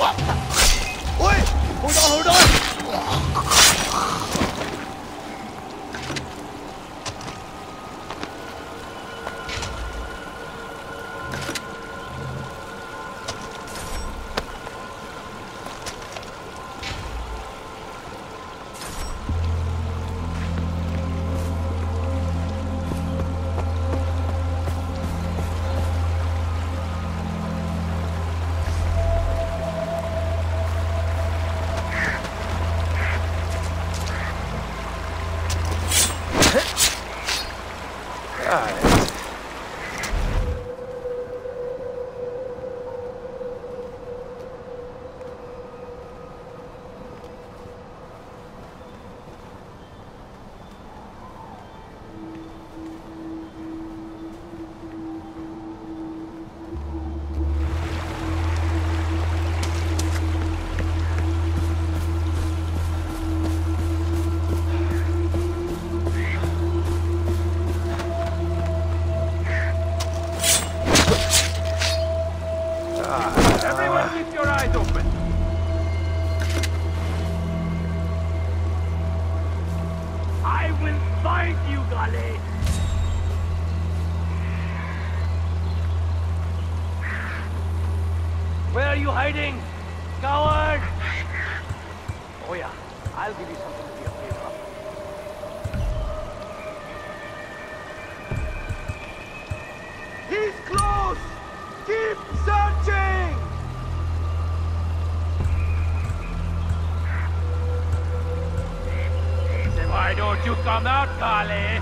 喂，好多好多。Out, Gale?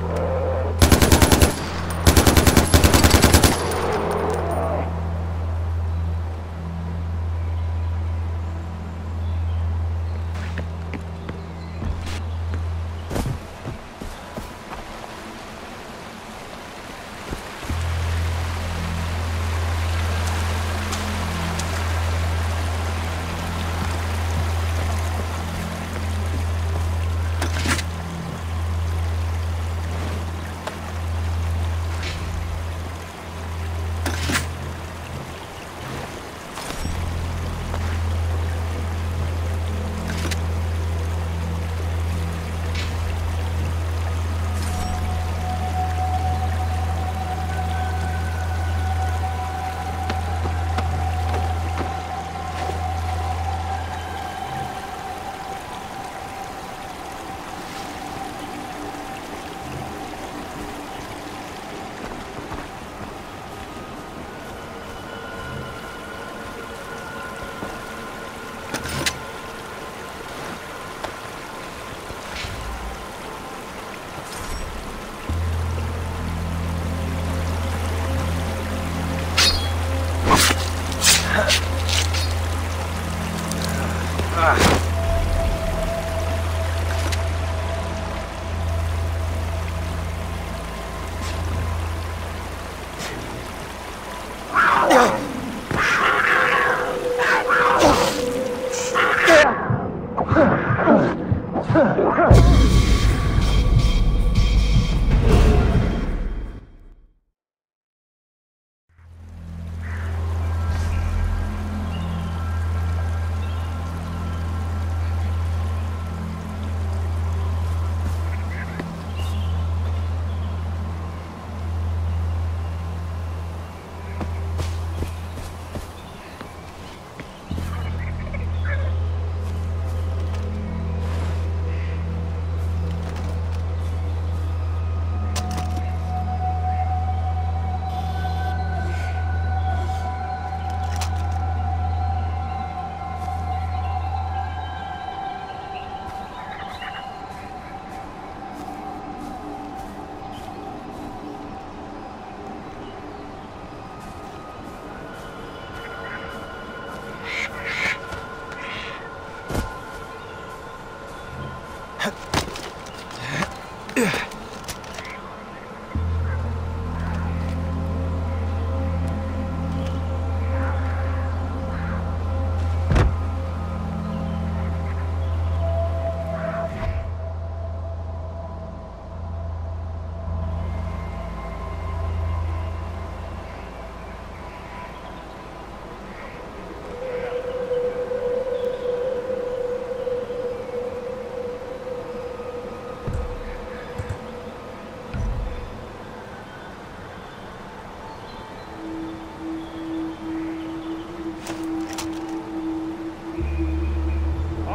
Thank you.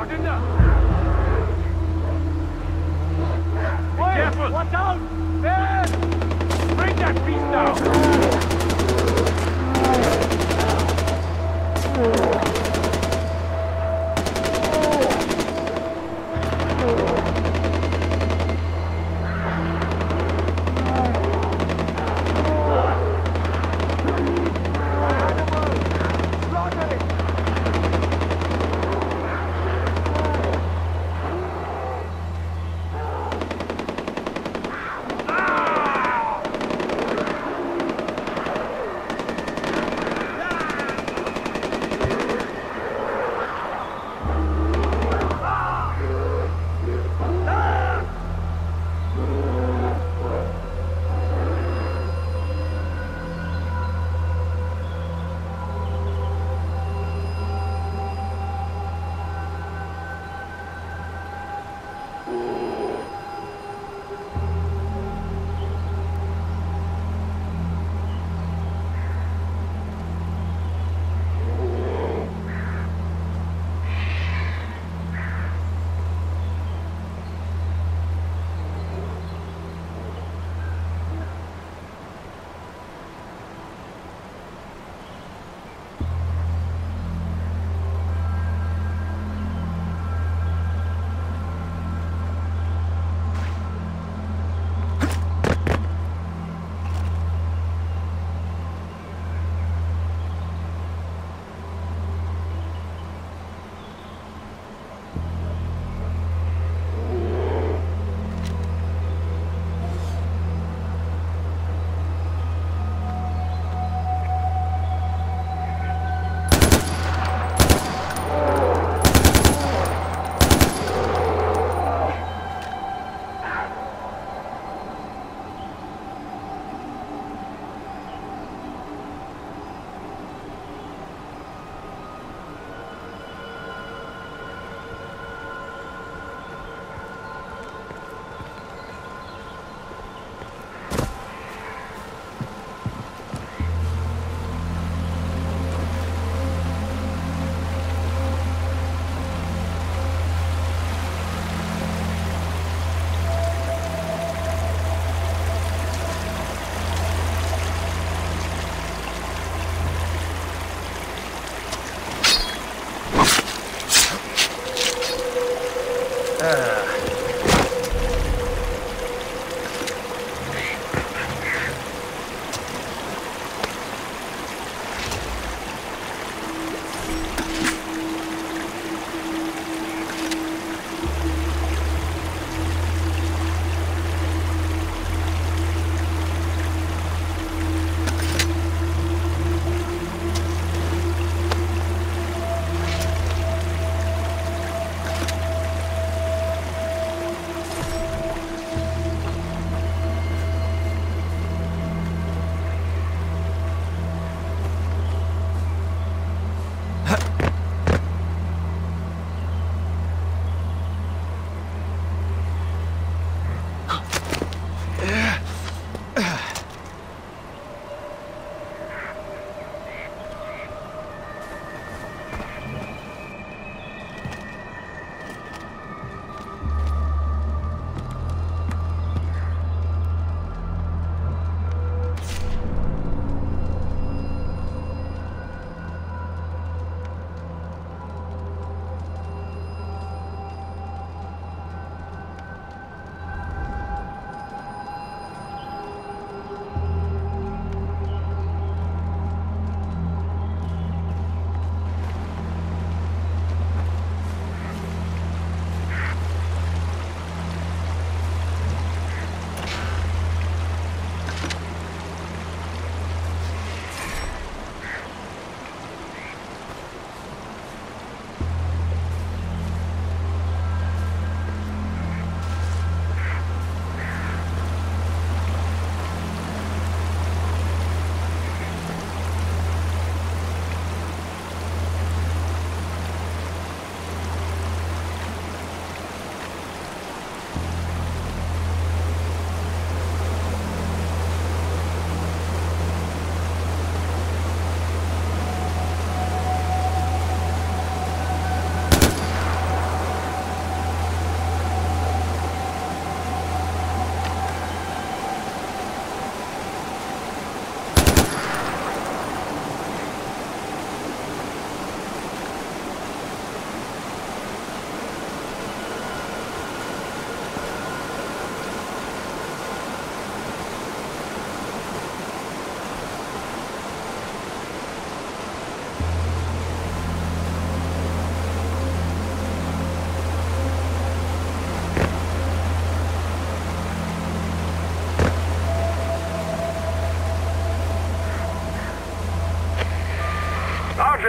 Hard enough. Wait, careful. Watch out! Ben! Bring that beast down.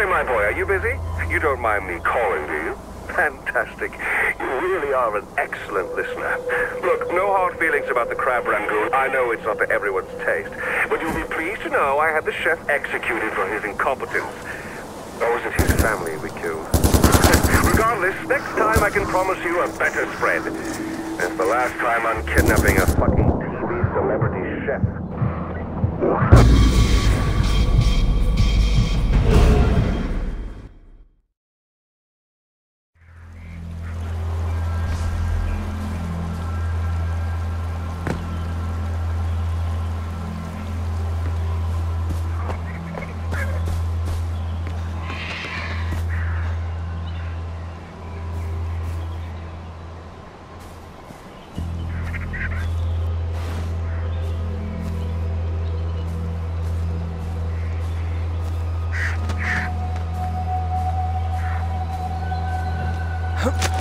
My boy, are you busy? You don't mind me calling, do you? Fantastic. You really are an excellent listener. Look, no hard feelings about the crab rangoon. I know it's not to everyone's taste. But you'll be pleased to know I had the chef executed for his incompetence. Oh, or was it his family we killed? Regardless, next time I can promise you a better spread. It's the last time I'm kidnapping a fucking TV celebrity chef. Huh?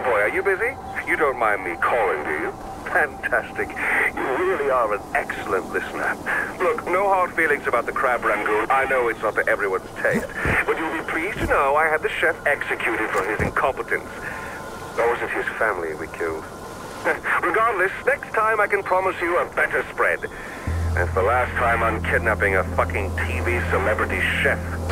My boy, are you busy? You don't mind me calling, do you? Fantastic. You really are an excellent listener. Look, no hard feelings about the crab rangoon. I know it's not to everyone's taste. But you'll be pleased to know I had the chef executed for his incompetence. Or was it his family we killed? Regardless, next time I can promise you a better spread. That's the last time I'm kidnapping a fucking TV celebrity chef.